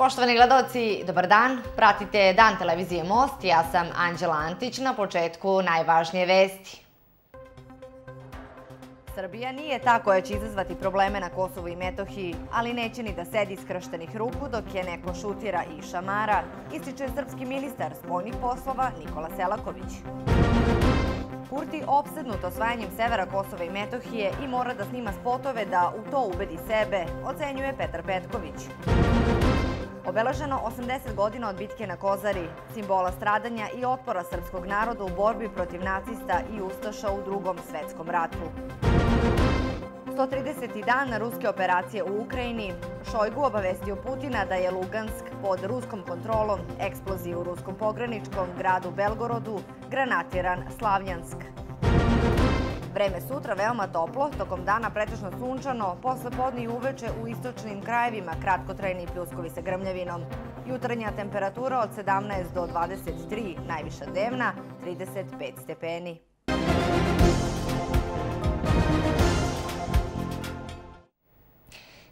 Poštovani gledalci, dobar dan. Pratite Dan televizije Most. Ja sam Anđela Antić. Na početku najvažnije vesti. Srbija nije ta koja će izazvati probleme na Kosovu i Metohiji, ali neće ni da sedi skrštenih ruku dok je neko šutira i šamara, ističe srpski ministar spoljnih poslova Nikola Selaković. Kurti opsednut osvajanjem severa Kosova i Metohije i mora da snima spotove da u to ubedi sebe, ocenjuje Petar Petković. Obeleženo 80 godina od bitke na Kozari, simbola stradanja i otpora srpskog naroda u borbi protiv nacista i ustaša u drugom svetskom ratu. 130. dan ruske operacije u Ukrajini, Šojgu obavestio Putina da je Lugansk pod ruskom kontrolom, eksploziji u ruskom pograničkom gradu Belgorodu, granatiran Slavljansk. Vreme sutra veoma toplo, tokom dana pretežno sunčano, posle podne i uveče u istočnim krajevima kratkotrajni pljuskovi sa grmljavinom. Jutarnja temperatura od 17 do 23, najviša dnevna, 35 stepeni.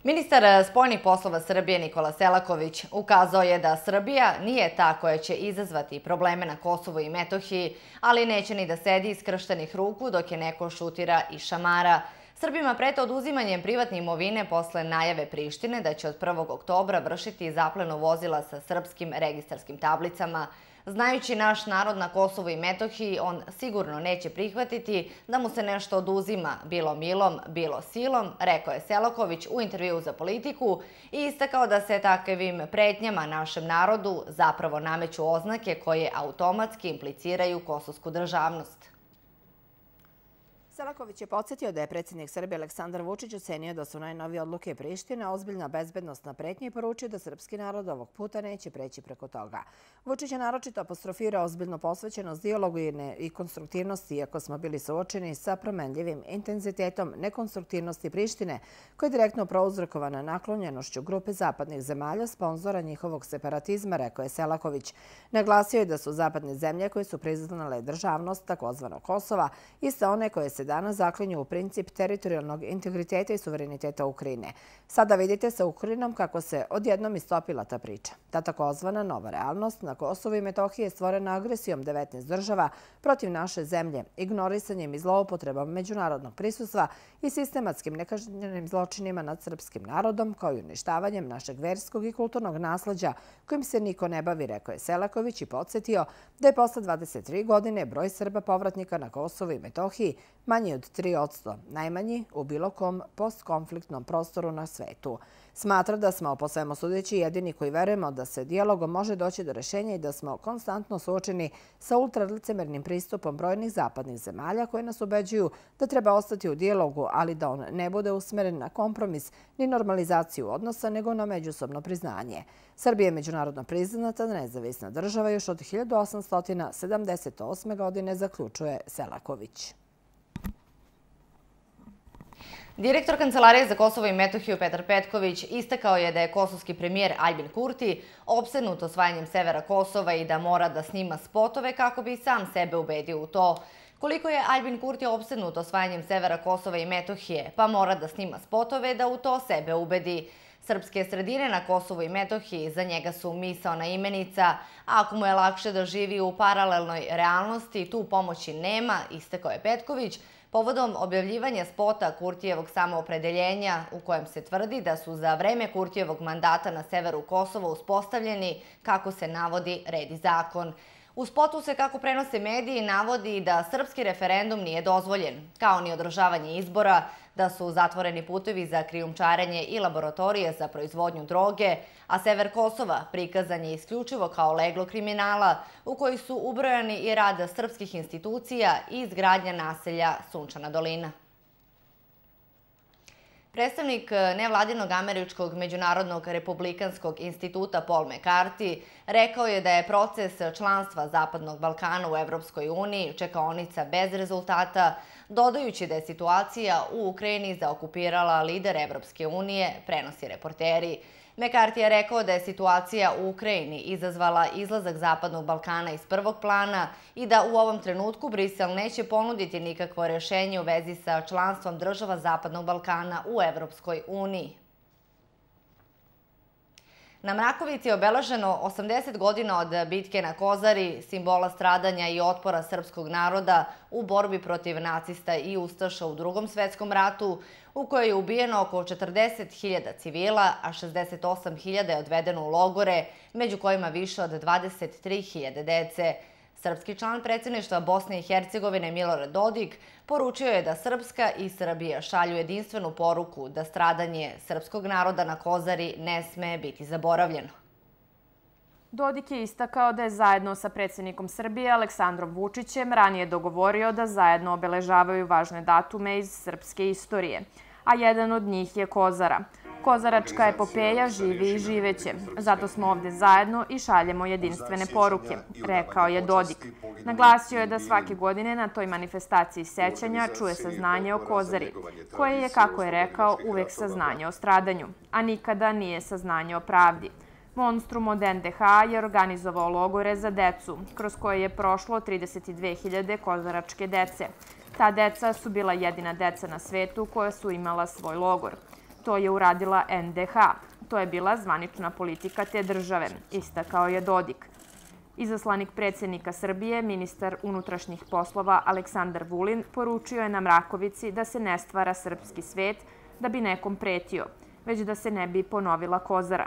Ministar spoljnih poslova Srbije Nikola Selaković ukazao je da Srbija nije ta koja će izazvati probleme na Kosovu i Metohiji, ali neće ni da sedi iskrštenih ruku dok je neko šutira i šamara. Srbima prete oduzimanjem privatne imovine posle najave Prištine da će od 1. oktobra vršiti zaplenu vozila sa srpskim registarskim tablicama. Znajući naš narod na Kosovu i Metohiji, on sigurno neće prihvatiti da mu se nešto oduzima, bilo milom, bilo silom, rekao je Selaković u intervju za politiku i istakao da se takvim pretnjama našem narodu zapravo nameću oznake koje automatski impliciraju kosovsku državnost. Selaković je podsjetio da je predsjednik Srbije Aleksandar Vučić ocenio da su najnovije odluke Prištine ozbiljna bezbednostna pretnja i poručio da srpski narod ovog puta neće preći preko toga. Vučić je naročito apostrofirao ozbiljno posvećenost dijalogu i konstruktivnosti, iako smo bili suočeni sa promenljivim intenzitetom nekonstruktivnosti Prištine, koja je direktno prouzrokovana naklonjenošću grupe zapadnih zemalja, sponzora njihovog separatizma, rekao je Selaković. Naglasio je da su zapadne zemlje koje su priznale državnost takozvano Kosova iste one koje se danas zaklinju u princip teritorijalnog integriteta i suvereniteta Ukrajine. Sada vidite sa Ukrajinom kako se odjednom istopila ta priča. Ta takozvana nova realnost na Kosovo i Metohiji je stvorena agresijom 19 država protiv naše zemlje, ignorisanjem i zloupotrebom međunarodnog prisustva i sistematskim nekažnjenim zločinima nad srpskim narodom, kao i uništavanjem našeg verskog i kulturnog nasljeđa kojim se niko ne bavi, rekao je Selaković i podsjetio da je posle 23 godine broj Srba povratnika na Kosovo i Metohiji manji od 3 najmanji u bilo kom postkonfliktnom prostoru na svetu. Smatra da smo, po svemo sudeći, jedini koji verujemo da se dijalogom može doći do rešenja i da smo konstantno suočeni sa ultralicemernim pristupom brojnih zapadnih zemalja koje nas ubeđuju da treba ostati u dijalogu, ali da on ne bude usmeren na kompromis ni normalizaciju odnosa, nego na međusobno priznanje. Srbija je međunarodno priznata nezavisna država još od 1878. godine zaključuje Selaković. Direktor Kancelarije za Kosovo i Metohiju Petar Petković istakao je da je kosovski premijer Albin Kurti opsednut osvajanjem severa Kosova i da mora da snima spotove kako bi sam sebe ubedio u to. Koliko je Albin Kurti opsednut osvajanjem severa Kosova i Metohije, pa mora da snima spotove da u to sebe ubedi. Srpske sredine na Kosovu i Metohiji za njega su misaona imenica, a ako mu je lakše da živi u paralelnoj realnosti, tu pomoći nema, istekao je Petković, povodom objavljivanja spota Kurtijevog samoopredeljenja u kojem se tvrdi da su za vreme Kurtijevog mandata na severu Kosova uspostavljeni, kako se navodi, red i zakon. U spotu se, kako prenose mediji, navodi da srpski referendum nije dozvoljen, kao ni održavanje izbora, da su zatvoreni putevi za krijumčarenje i laboratorije za proizvodnju droge, a sever Kosova prikazan je isključivo kao leglo kriminala u koji su ubrojani i rada srpskih institucija i izgradnja naselja Sunčana dolina. Predstavnik nevladinog američkog međunarodnog republikanskog instituta Paul McCarthy rekao je da je proces članstva Zapadnog Balkana u Evropskoj uniji čekaonica bez rezultata, dodajući da je situacija u Ukrajini zaokupirala lider Evropske unije, prenosi reporteri. McCarthy je rekao da je situacija u Ukrajini izazvala izlazak Zapadnog Balkana iz prvog plana i da u ovom trenutku Brisel neće ponuditi nikakvo rešenje u vezi sa članstvom država Zapadnog Balkana u Evropskoj uniji. Na Mrakovici je obeleženo 80 godina od bitke na Kozari, simbola stradanja i otpora srpskog naroda u borbi protiv nacista i ustaša u drugom svetskom ratu, u kojoj je ubijeno oko 40.000 civila, a 68.000 je odvedeno u logore, među kojima više od 23.000 dece. Srpski član predsjedništva Bosne i Hercegovine Milorad Dodik poručio je da Srpska i Srbija šalju jedinstvenu poruku da stradanje srpskog naroda na Kozari ne sme biti zaboravljeno. Dodik je istakao da je zajedno sa predsjednikom Srbije Aleksandrom Vučićem ranije dogovorio da zajedno obeležavaju važne datume iz srpske istorije, a jedan od njih je Kozara – Kozaračka epopeja živi i živeće. Zato smo ovde zajedno i šaljemo jedinstvene poruke, rekao je Dodik. Naglasio je da svake godine na toj manifestaciji sećanja čuje saznanje o Kozari, koje je, kako je rekao, uvek saznanje o stradanju, a nikada nije saznanje o pravdi. Monstrum od NDH je organizovao logore za decu, kroz koje je prošlo 32.000 kozaračke dece. Ta deca su bila jedina deca na svetu koja su imala svoj logor. To je uradila NDH. To je bila zvanična politika te države, istakao je Dodik. Izaslanik predsjednika Srbije, ministar unutrašnjih poslova Aleksandar Vulin, poručio je na Mrakovici da se ne stvara srpski svet da bi nekom pretio, već da se ne bi ponovila Kozara.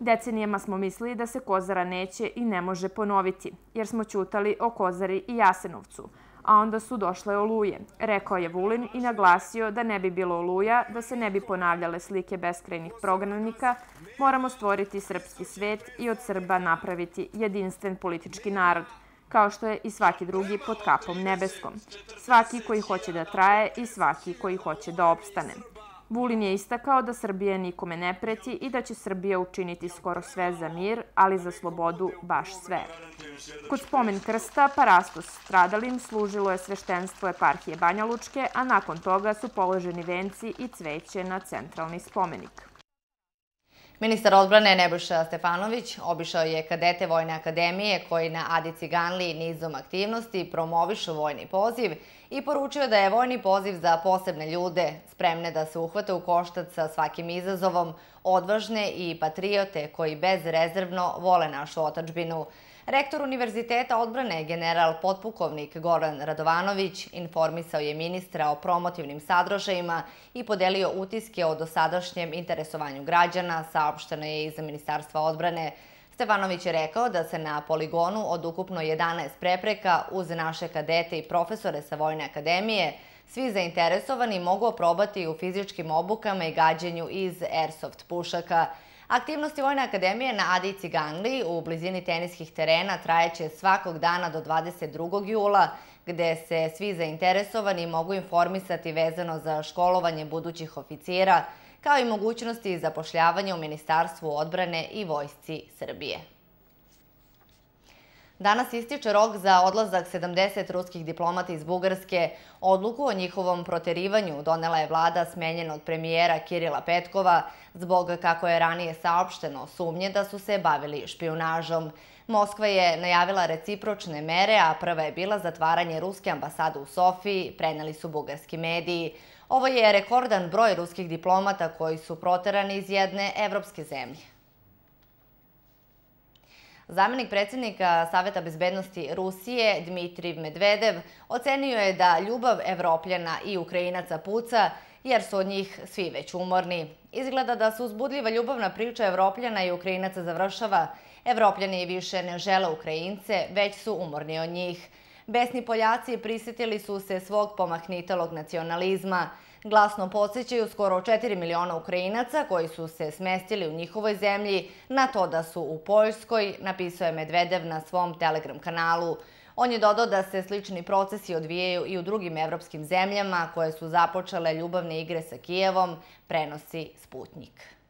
Decenijama smo mislili da se Kozara neće i ne može ponoviti, jer smo ćutali o Kozari i Jasenovcu, a onda su došle oluje, rekao je Vulin i naglasio da ne bi bilo oluja, da se ne bi ponavljale slike beskrajnih prognanika, moramo stvoriti srpski svet i od Srba napraviti jedinstven politički narod, kao što je i svaki drugi pod kapom nebeskom. Svaki koji hoće da traje i svaki koji hoće da opstane. Vulin je istakao da Srbije nikome ne preti i da će Srbija učiniti skoro sve za mir, ali za slobodu baš sve. Kod spomen krsta parastos stradalim služilo je sveštenstvo eparhije Banja Lučke, a nakon toga su položeni venci i cveće na centralni spomenik. Ministar odbrane Nebojša Stefanović obišao je kadete Vojne akademije koji na Adi Ciganli nizom aktivnosti promovišu vojni poziv i poručio da je vojni poziv za posebne ljude, spremne da se uhvate u koštac sa svakim izazovom, odvažne i patriote koji bezrezervno vole našu otačbinu. Rektor Univerziteta odbrane, general potpukovnik Goran Radovanović, informisao je ministra o promotivnim sadržajima i podelio utiske o dosadašnjem interesovanju građana, saopšteno je iz Ministarstva odbrane. Stefanović je rekao da se na poligonu od ukupno 11 prepreka uz naše kadete i profesore sa Vojne akademije svi zainteresovani mogu oprobati u fizičkim obukama i gađenju iz airsoft pušaka. Aktivnosti Vojne akademije na Adi Ciganli u blizini teniskih terena trajeće svakog dana do 22. jula, gde se svi zainteresovani mogu informisati vezano za školovanje budućih oficira, kao i mogućnosti zapošljavanja u Ministarstvu odbrane i Vojsci Srbije. Danas ističe rok za odlazak 70 ruskih diplomata iz Bugarske. Odluku o njihovom proterivanju donela je vlada smenjenog premijera Kirila Petkova zbog, kako je ranije saopšteno, sumnje da su se bavili špionažom. Moskva je najavila recipročne mere, a prva je bila zatvaranje ruske ambasade u Sofiji, preneli su bugarski mediji. Ovo je rekordan broj ruskih diplomata koji su proterani iz jedne evropske zemlje. Zamenik predsjednika Saveta bezbednosti Rusije, Dmitriv Medvedev, ocenio je da ljubav Evropljana i Ukrajinaca puca, jer su od njih svi već umorni. Izgleda da se uzbudljiva ljubavna priča Evropljana i Ukrajinaca završava. Evropljani više ne žele Ukrajince, već su umorni od njih. Besni Poljaci prisjetili su se svog pomahnitalog nacionalizma. Glasno podsjećaju skoro 4 miliona Ukrajinaca koji su se smestili u njihovoj zemlji na to da su u Poljskoj, napisao je Medvedev na svom Telegram kanalu. On je dodao da se slični procesi odvijaju i u drugim evropskim zemljama koje su započele ljubavne igre sa Kijevom, prenosi Sputnik.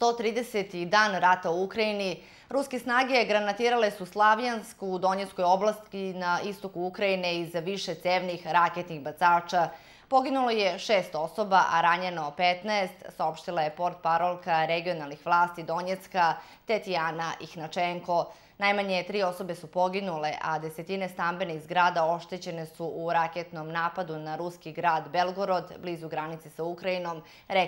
130. dan rata u Ukrajini, ruske snage granatirale su Slavjansku u Donjetskoj oblasti na istoku Ukrajine iz više cevnih raketnih bacača. Poginulo je šest osoba, a ranjeno 15, saopštila je port parolka regionalnih vlasti Donjetska Tetjana Ihnačenko. Najmanje tri osobe su poginule, a desetine stambenih zgrada oštećene su u raketnom napadu na ruski grad Belgorod, blizu granice sa Ukrajinom,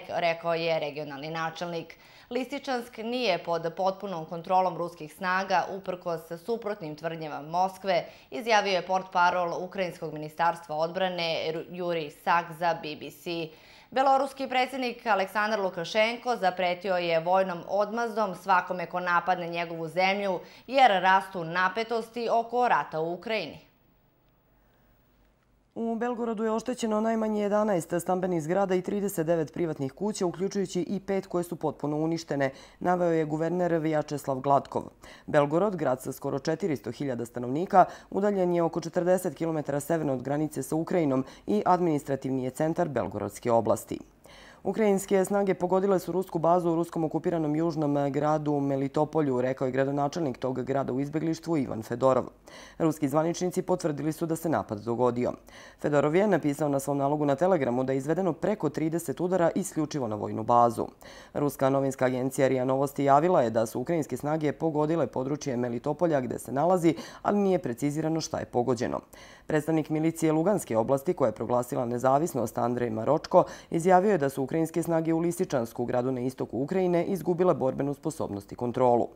rekao je regionalni načelnik. Lističansk nije pod potpunom kontrolom ruskih snaga, uprkos suprotnim tvrdnjama Moskve, izjavio je port parol Ukrajinskog ministarstva odbrane Juri Sak za BBC. Beloruski predsjednik Aleksandar Lukašenko zapretio je vojnom odmazdom svakome ko napadne njegovu zemlju jer rastu napetosti oko rata u Ukrajini. U Belgorodu je oštećeno najmanje 11 stambenih zgrada i 39 privatnih kuća, uključujući i pet koje su potpuno uništene, naveo je guverner Vjačeslav Gladkov. Belgorod, grad sa skoro 400.000 stanovnika, udaljen je oko 40 km severno od granice sa Ukrajinom i administrativni je centar Belgorodske oblasti. Ukrajinske snage pogodile su rusku bazu u ruskom okupiranom južnom gradu Melitopolju, rekao je gradonačelnik tog grada u izbeglištvu Ivan Fedorov. Ruski zvaničnici potvrdili su da se napad dogodio. Fedorov je napisao na svom nalogu na Telegramu da je izvedeno preko 30 udara isključivo na vojnu bazu. Ruska novinska agencija RIA Novosti javila je da su ukrajinske snage pogodile područje Melitopolja gde se nalazi, ali nije precizirano šta je pogođeno. Predstavnik milicije Luganske oblasti, koja je proglasila nezavisnost Andrej Maročko, izjavio je da su ukrajinske snage u Lisičansku, gradu na istoku Ukrajine, izgubile borbenu sposobnost i kontrolu.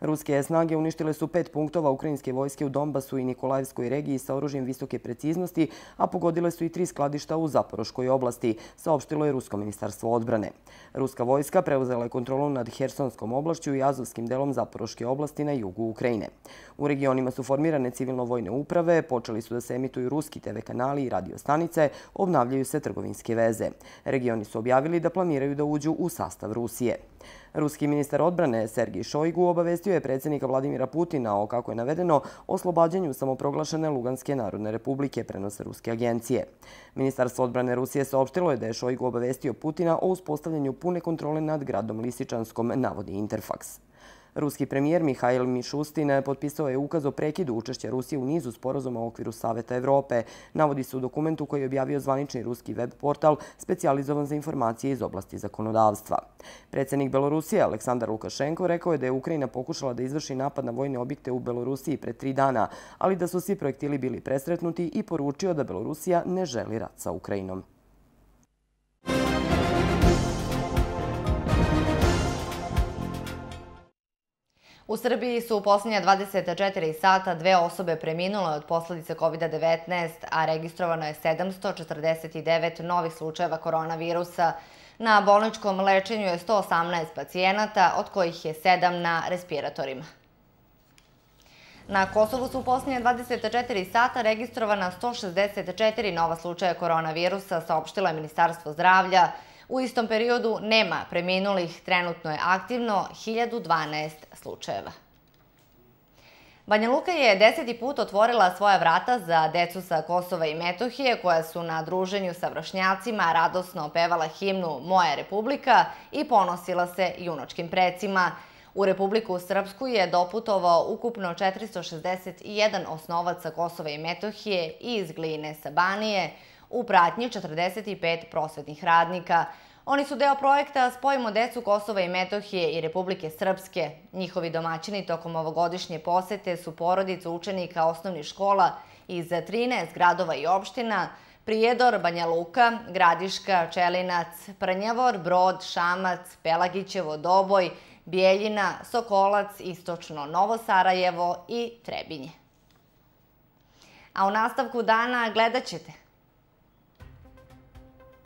Ruske snage uništile su pet punktova ukrajinske vojske u Donbasu i Nikolajevskoj regiji sa oružjem visoke preciznosti, a pogodile su i tri skladišta u Zaporoškoj oblasti, saopštilo je Rusko ministarstvo odbrane. Ruska vojska preuzela je kontrolu nad Hersonskom oblašću i Azovskim delom Zaporoške oblasti na jugu Ukrajine. U regionima su formirane civilno-vojne uprave, počeli su da se emituju ruski TV kanali i radiostanice, obnavljaju se trgovinske veze. Regioni su objavili da planiraju da uđu u sastav Rusije. Ruski ministar odbrane Sergij Šojgu obavestio je predsjednika Vladimira Putina o, kako je navedeno, oslobađanju samoproglašene Luganske narodne republike prenose Ruske agencije. Ministarstvo odbrane Rusije saopštilo je da je Šojgu obavestio Putina o uspostavljanju pune kontrole nad gradom Lisičanskom, navodi Interfax. Ruski premijer Mihajl Mišustin potpisao je ukaz o prekidu učešća Rusije u nizu sporozuma u okviru Saveta Evrope. Navodi se u dokumentu koji je objavio zvanični ruski web portal specijalizovan za informacije iz oblasti zakonodavstva. Predsednik Belorusije Aleksandar Lukašenko rekao je da je Ukrajina pokušala da izvrši napad na vojne objekte u Belorusiji pre tri dana, ali da su svi projektili bili presretnuti i poručio da Belorusija ne želi rat sa Ukrajinom. U Srbiji su u posljednja 24 sata dve osobe preminule od posledice COVID-19, a registrovano je 749 novih slučajeva koronavirusa. Na bolničkom lečenju je 118 pacijenata, od kojih je 7 na respiratorima. Na Kosovu su u posljednje 24 sata registrovana 164 nova slučaja koronavirusa, saopštilo je Ministarstvo zdravlja. U istom periodu nema preminulih, trenutno je aktivno 1012 slučajeva. Banja Luka je deseti put otvorila svoja vrata za decu sa Kosova i Metohije koja su na druženju sa vršnjacima radosno opevala himnu Moja Republika i ponosila se junočkim precima. U Republiku Srpsku je doputovao ukupno 461 osnovac sa Kosova i Metohije i iz Gline sa Banije, u pratnji 45 prosvetnih radnika. Oni su deo projekta Spojimo decu Kosova i Metohije i Republike Srpske. Njihovi domaćini tokom ovogodišnje posete su porodica učenika osnovnih škola iz 13 gradova i opština, Prijedor, Banja Luka, Gradiška, Čelinac, Prnjavor, Brod, Šamac, Pelagićevo, Doboj, Bijeljina, Sokolac, Istočno, Novo Sarajevo i Trebinje. A u nastavku dana gledat ćete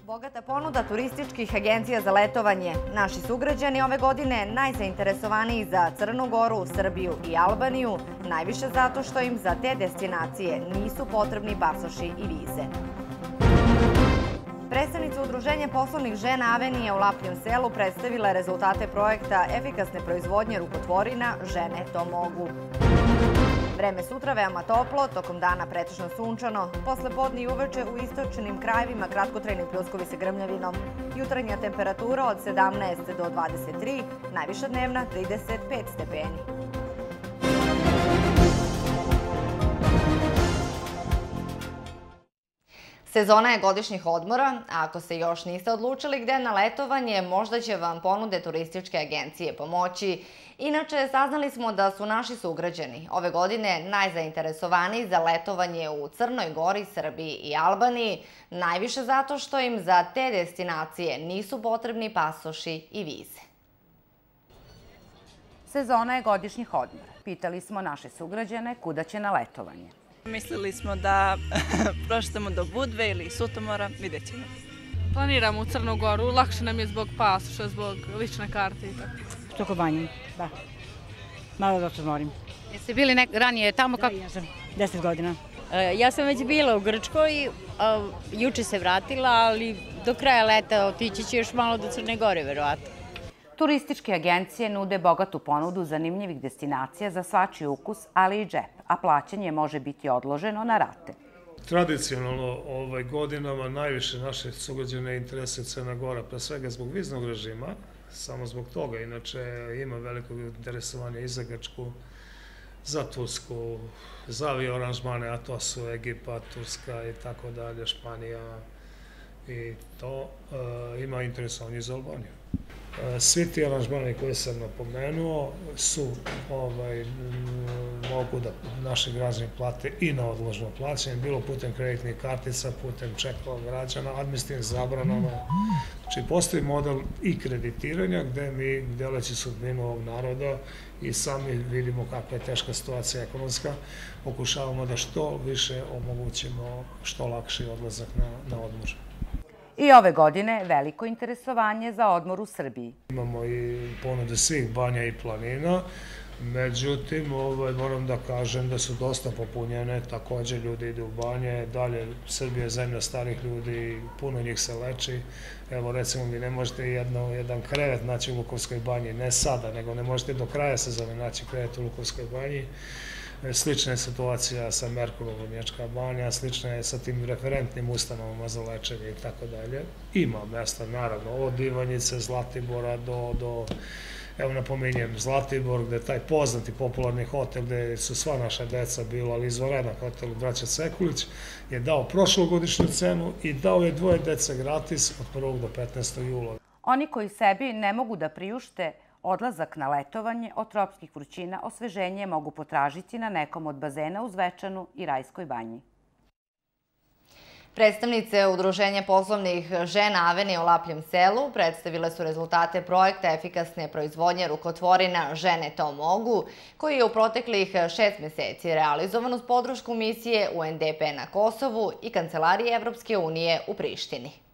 Bogata ponuda turističkih agencija za letovanje. Naši sugrađani ove godine najzainteresovaniji za Crnu Goru, Srbiju i Albaniju, najviše zato što im za te destinacije nisu potrebni pasoši i vize. Predstavnica Udruženja poslovnih žena Avenije u Lapnjem selu predstavila rezultate projekta efikasne proizvodnje rukotvorina Žene to mogu. Vreme sutra veoma toplo, tokom dana pretežno sunčano, posle podni i uveče u istočnim krajevima kratkotrajni pljuskovi sa grmljavinom. Jutarnja temperatura od 17 do 23, najviša dnevna 35 stepeni. Sezona je godišnjih odmora, a ako se još niste odlučili gde na letovanje, možda će vam ponude turističke agencije pomoći. Inače, saznali smo da su naši sugrađani ove godine najzainteresovaniji za letovanje u Crnoj Gori, Srbiji i Albaniji, najviše zato što im za te destinacije nisu potrebni pasoši i vize. Sezona je godišnjih odmora. Pitali smo naše sugrađane kuda će na letovanje. Mislili smo da proštamo do Budve ili Sutomora, vidjet ćemo. Planiramo u Crnu Goru, lakše nam je zbog pasoša, zbog lične karte i tako. Štoko banji, da. Malo da se morim. Jeste bili nek ranije tamo kako? Da, ja sam, deset godina. E, ja sam već bila u Grčkoj, a, juče se vratila, ali do kraja leta otići će još malo do Crne Gore, verovatno. Turističke agencije nude bogatu ponudu zanimljivih destinacija za svačiji ukus, ali i džep, a plaćanje može biti odloženo na rate. Tradicionalno ovaj, godinama najviše naše sugrađane interesuje Crna Gora, pre svega zbog viznog režima, samo zbog toga. Inače, ima velikog interesovanja i za Grčku, za Tursku, za avio aranžmane, a to su Egipat, Turska i tako dalje, Španija i to e, ima interesovanje za Albaniju. Svi ti aranžmani koje sam napomenuo su, ovaj, mogu da naši građani plate i na odložno plaćanje, bilo putem kreditnih kartica, putem čekova građana, administrativnim zabranama. Znači, postoji model i kreditiranja gde mi, deleći sudbinu ovog naroda i sami vidimo kakva je teška situacija ekonomska, pokušavamo da što više omogućimo što lakši odlazak na, na odmor. I ove godine veliko interesovanje za odmor u Srbiji. Imamo i ponude svih banja i planina, međutim, ovaj, moram da kažem da su dosta popunjene, takođe ljudi idu u banje, dalje Srbija je zemlja starih ljudi, puno njih se leči, evo recimo vi ne možete jedno, jedan krevet naći u Lukovskoj banji, ne sada, nego ne možete do kraja sezone naći krevet u Lukovskoj banji, Slična je situacija sa Merkurom Nječka banja, slična je sa tim referentnim ustanovama za lečenje i tako dalje. Ima mesta, naravno, od Ivanjice, Zlatibora do, do Evo napominjem Zlatibor, gde je taj poznati popularni hotel gde su sva naša deca bila, ali izvanredan hotel Braća Sekulić, je dao prošlogodišnju cenu i dao je dvoje dece gratis od 1. do 15. jula. Oni koji sebi ne mogu da priušte Odlazak na letovanje od tropskih vrućina osveženje mogu potražiti na nekom od bazena u Zvečanu i Rajskoj banji. Predstavnice Udruženja poslovnih žena Aveni u Lapljem selu predstavile su rezultate projekta efikasne proizvodnje rukotvorina Žene to mogu, koji je u proteklih šest meseci realizovan uz podršku misije UNDP na Kosovu i Kancelarije Evropske unije u Prištini.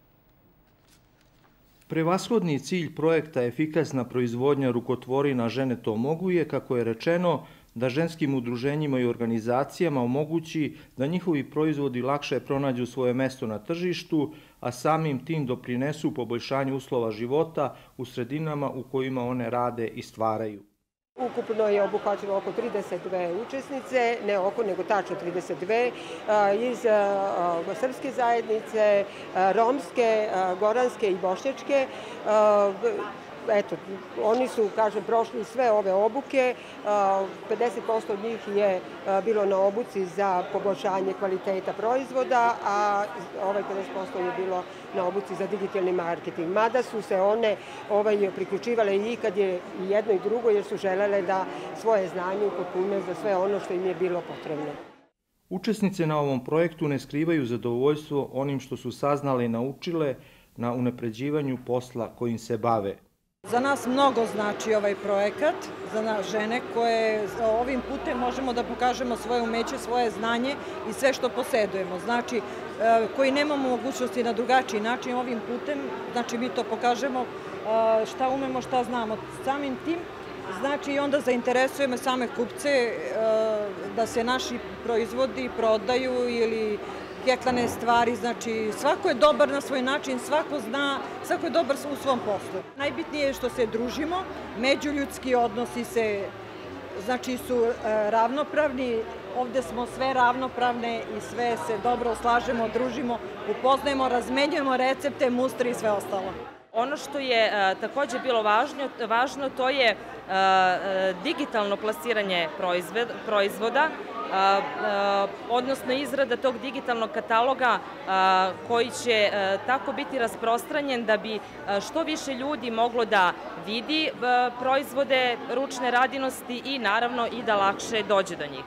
Prevashodni cilj projekta Efikasna proizvodnja rukotvorina žene to mogu je, kako je rečeno, da ženskim udruženjima i organizacijama omogući da njihovi proizvodi lakše pronađu svoje mesto na tržištu, a samim tim doprinesu poboljšanju uslova života u sredinama u kojima one rade i stvaraju. Ukupno je obuhvaćeno oko 32 učesnice, ne oko, nego tačno 32, iz srpske zajednice, romske, goranske i bošnjačke eto, oni su, kažem, prošli sve ove obuke. 50% od njih je bilo na obuci za poboljšanje kvaliteta proizvoda, a ovaj 50% je bilo na obuci za digitalni marketing. Mada su se one ovaj, priključivale i kad je i jedno i drugo, jer su želele da svoje znanje upotpune za sve ono što im je bilo potrebno. Učesnice na ovom projektu ne skrivaju zadovoljstvo onim što su saznale i naučile na unapređivanju posla kojim se bave. Za nas mnogo znači ovaj projekat, za nas žene koje ovim putem možemo da pokažemo svoje umeće, svoje znanje i sve što posedujemo. Znači, e, koji nemamo mogućnosti na drugačiji način ovim putem, znači mi to pokažemo e, šta umemo, šta znamo. Samim tim, znači i onda zainteresujemo same kupce e, da se naši proizvodi prodaju ili keklane stvari, znači svako je dobar na svoj način, svako zna, svako je dobar u svom poslu. Najbitnije je što se družimo, međuljudski odnosi se, znači su e, ravnopravni, ovde smo sve ravnopravne i sve se dobro slažemo, družimo, upoznajemo, razmenjujemo recepte, mustre i sve ostalo. Ono što je a, takođe bilo važno, važno to je a, digitalno plasiranje proizvoda, odnosno izrada tog digitalnog kataloga koji će tako biti rasprostranjen da bi što više ljudi moglo da vidi proizvode ručne radinosti i naravno i da lakše dođe do njih.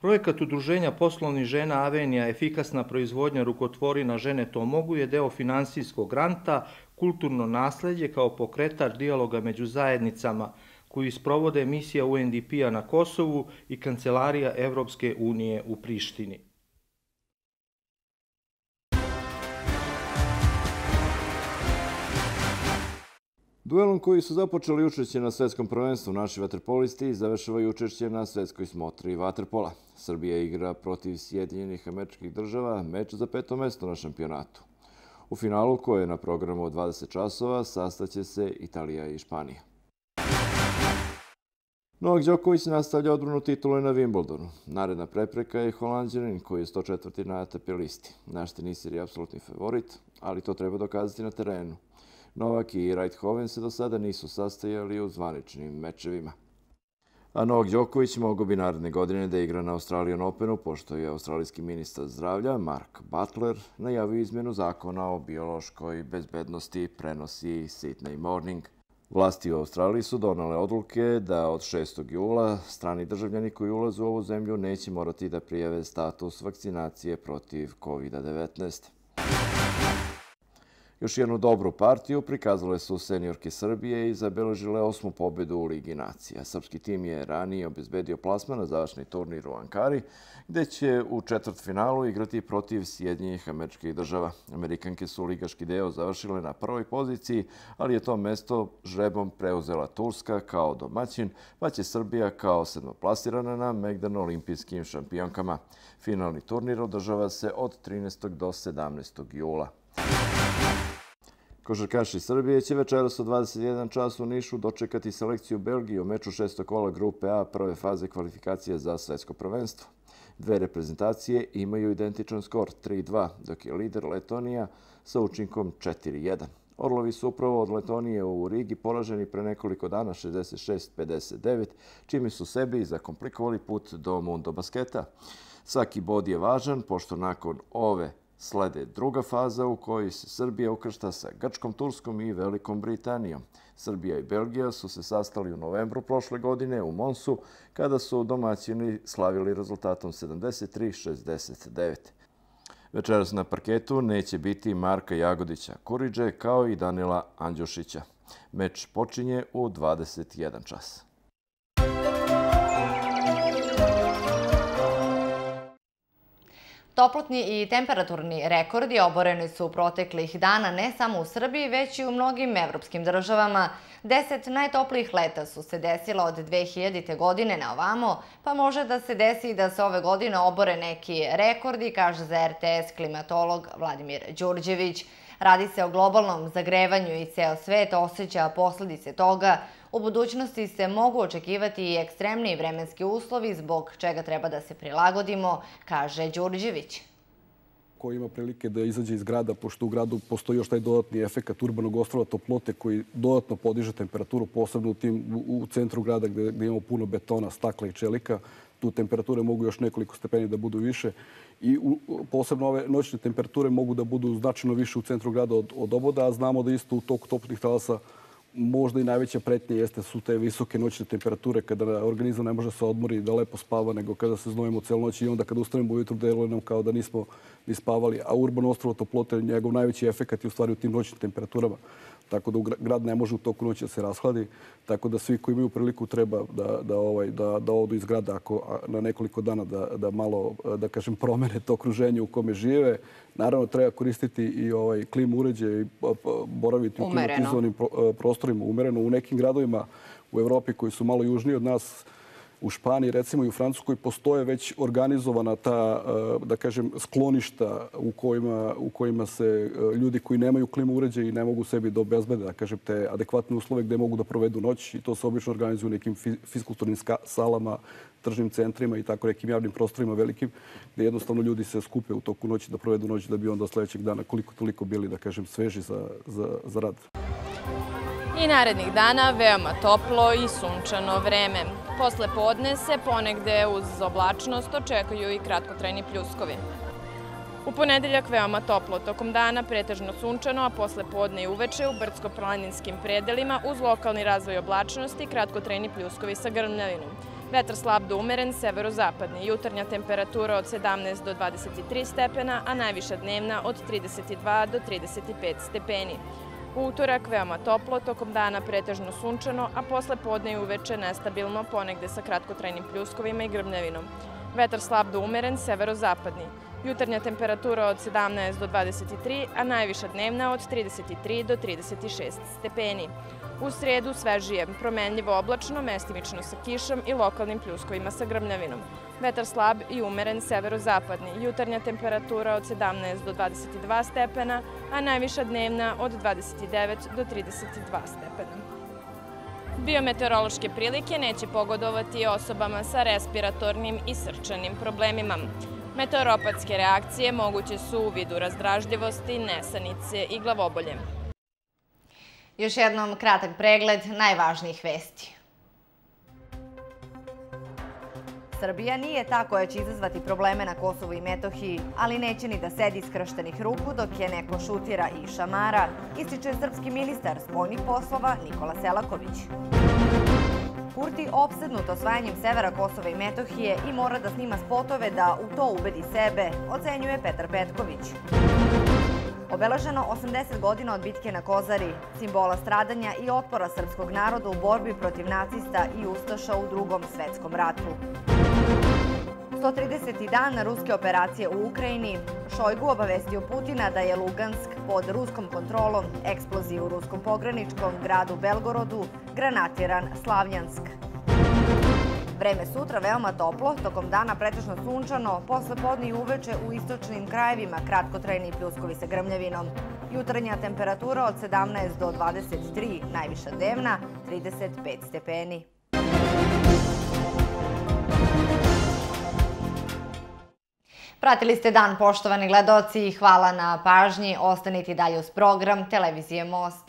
Projekat Udruženja poslovnih žena Avenija Efikasna proizvodnja rukotvorina žene to mogu je deo finansijskog granta Kulturno nasledđe kao pokretač dijaloga među zajednicama koju sprovode misija UNDP-a na Kosovu i Kancelarija Evropske unije u Prištini. Duelom koji su započeli učešće na svetskom prvenstvu naši vaterpolisti završavaju učešće na svetskoj smotri vaterpola. Srbija igra protiv Sjedinjenih američkih država meč za peto mesto na šampionatu. U finalu koje je na programu od 20 časova sastaće se Italija i Španija. Novak Đoković nastavlja odbranu titule na Wimbledonu. Naredna prepreka je Holandjanin koji je 104. na ATP listi. Naš tenisir je apsolutni favorit, ali to treba dokazati na terenu. Novak i Reithoven se do sada nisu sastajali u zvaničnim mečevima. A Novak Đoković mogo bi naredne godine da igra na Australian Openu, pošto je australijski ministar zdravlja Mark Butler najavio izmjenu zakona o biološkoj bezbednosti prenosi Sydney Morning. Vlasti u Australiji su donale odluke da od 6. jula strani državljani koji ulazu u ovu zemlju neće morati da prijave status vakcinacije protiv COVID-19. Još jednu dobru partiju prikazale su seniorke Srbije i zabeležile osmu pobedu u Ligi nacija. Srpski tim je ranije obezbedio plasma na završni turnir u Ankari, gde će u četvrt finalu igrati protiv Sjedinjenih američkih država. Amerikanke su ligaški deo završile na prvoj poziciji, ali je to mesto žrebom preuzela Turska kao domaćin, pa će Srbija kao sedmoplasirana na Megdan olimpijskim šampionkama. Finalni turnir održava se od 13. do 17. jula. Košarkaši Srbije će večeras u 21 čas u Nišu dočekati selekciju Belgije u meču šestog kola grupe A prve faze kvalifikacije za svetsko prvenstvo. Dve reprezentacije imaju identičan skor 3-2, dok je lider Letonija sa učinkom 4-1. Orlovi su upravo od Letonije u Rigi poraženi pre nekoliko dana 66-59, čime su sebi zakomplikovali put do Mundo basketa. Svaki bod je važan, pošto nakon ove Slede druga faza u kojoj se Srbija ukršta sa Grčkom, Turskom i Velikom Britanijom. Srbija i Belgija su se sastali u novembru prošle godine u Monsu, kada su domaćini slavili rezultatom 73-69. Večeras na parketu neće biti Marka Jagodića Kuriđe kao i Danila Andjušića. Meč počinje u 21 čas. Toplotni i temperaturni rekordi oboreni su proteklih dana ne samo u Srbiji, već i u mnogim evropskim državama. Deset najtoplijih leta su se desila od 2000. godine na ovamo, pa može da se desi da se ove godine obore neki rekordi, kaže za RTS klimatolog Vladimir Đurđević. Radi se o globalnom zagrevanju i ceo svet osjeća posledice toga. U budućnosti se mogu očekivati i ekstremni vremenski uslovi zbog čega treba da se prilagodimo, kaže Đurđević ko ima prilike da izađe iz grada, pošto u gradu postoji još taj dodatni efekt urbanog ostrova toplote koji dodatno podiže temperaturu, posebno u, tim, u centru grada gde, imamo puno betona, stakla i čelika. Tu temperature mogu još nekoliko stepeni da budu više i posebno ove noćne temperature mogu da budu značajno više u centru grada od, od oboda, a znamo da isto u toku toplih talasa možda i najveća pretnja jeste su te visoke noćne temperature kada organizam ne može se odmori da lepo spava, nego kada se znojimo celo noć i onda kada ustanemo ujutru deluje nam kao da nismo ni spavali. A urbano ostrovo toplote, njegov najveći efekt je u stvari u tim noćnim temperaturama tako da grad ne može u toku noći da se rashladi, tako da svi koji imaju priliku treba da, da, ovaj, da, da odu iz grada ako, na nekoliko dana da, da malo, da kažem, promene to okruženje u kome žive. Naravno, treba koristiti i ovaj klim uređe i boraviti u klimatizovanim prostorima umereno. U nekim gradovima u Evropi koji su malo južniji od nas, u Španiji, recimo i u Francuskoj, postoje već organizovana ta, da kažem, skloništa u kojima, u kojima se ljudi koji nemaju klimu uređaj i ne mogu sebi da obezbede, da kažem, te adekvatne uslove gde mogu da provedu noć i to se obično organizuju u nekim fiskulturnim salama, tržnim centrima i tako nekim javnim prostorima velikim, gde jednostavno ljudi se skupe u toku noći da provedu noć da bi onda sledećeg dana koliko toliko bili, da kažem, sveži za, za, za rad. I narednih dana veoma toplo i sunčano vreme. Posle podne se ponegde uz oblačnost očekuju i kratkotrajni pljuskovi. U ponedeljak veoma toplo, tokom dana pretežno sunčano, a posle podne i uveče u brdsko-planinskim predelima uz lokalni razvoj oblačnosti kratkotrajni pljuskovi sa grmljavinom. Vetar slab do umeren, severozapadni. Jutarnja temperatura od 17 do 23 stepena, a najviša dnevna od 32 do 35 stepeni. Utorak veoma toplo, tokom dana pretežno sunčano, a posle podne i uveče nestabilno, ponegde sa kratkotrajnim pljuskovima i grbnjavinom. Vetar slab do umeren, severozapadni. Jutarnja temperatura od 17 do 23, a najviša dnevna od 33 do 36 stepeni. U sredu svežije, promenljivo oblačno, mestimično sa kišom i lokalnim pljuskovima sa grmljavinom. Vetar slab i umeren severozapadni. Jutarnja temperatura od 17 do 22 stepena, a najviša dnevna od 29 do 32 stepena. Biometeorološke prilike neće pogodovati osobama sa respiratornim i srčanim problemima. Meteoropatske reakcije moguće su u vidu razdražljivosti, nesanice i glavobolje. Još jednom kratak pregled najvažnijih vesti. Srbija nije ta koja će izazvati probleme na Kosovu i Metohiji, ali neće ni da sedi skrštenih ruku dok je neko šutira i šamara, ističe srpski ministar spojnih poslova Nikola Selaković. Kurti obsednut osvajanjem severa Kosova i Metohije i mora da snima spotove da u to ubedi sebe, ocenjuje Petar Petković. Obeleženo 80 godina od bitke na Kozari, simbola stradanja i otpora srpskog naroda u borbi protiv nacista i ustaša u drugom svetskom ratu. 130. dan ruske operacije u Ukrajini, Šojgu obavestio Putina da je Lugansk pod ruskom kontrolom, eksploziju u ruskom pograničkom gradu Belgorodu, granatiran Slavljansk. Vreme sutra veoma toplo, tokom dana pretežno sunčano, posle podne i uveče u istočnim krajevima kratkotrajni pljuskovi sa grmljavinom. Jutarnja temperatura od 17 do 23, najviša dnevna 35 stepeni. Pratili ste dan, poštovani gledoci, hvala na pažnji, ostanite dalje uz program Televizije Most.